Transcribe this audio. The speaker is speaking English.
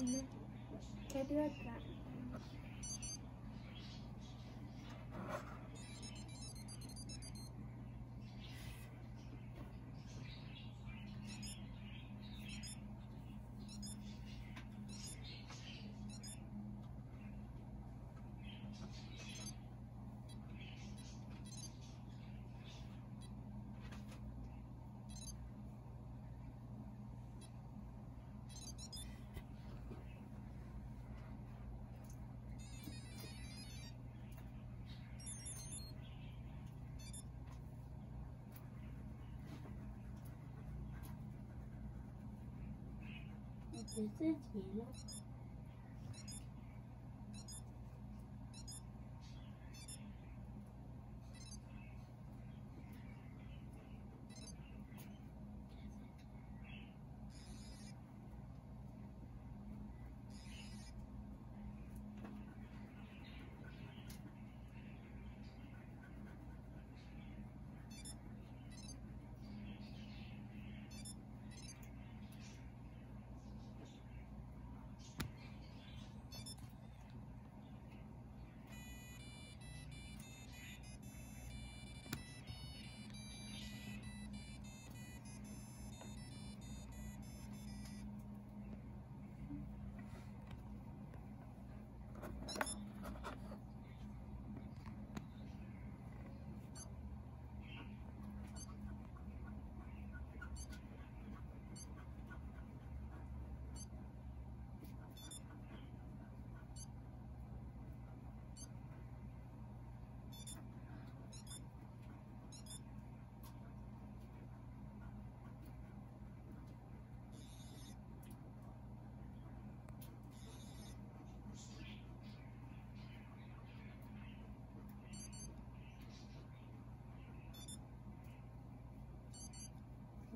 comment. do that. 你自己呢？